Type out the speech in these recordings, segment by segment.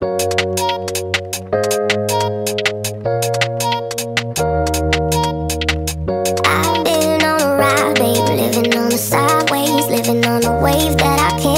I've been on a ride, babe, living on the sideways, living on a wave that I can't.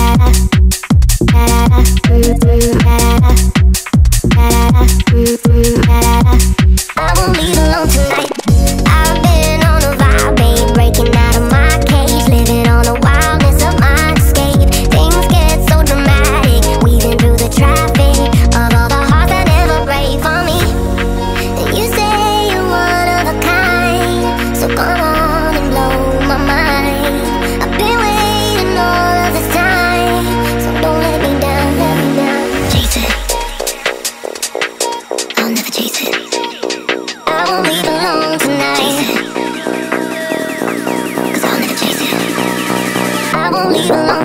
梦里说。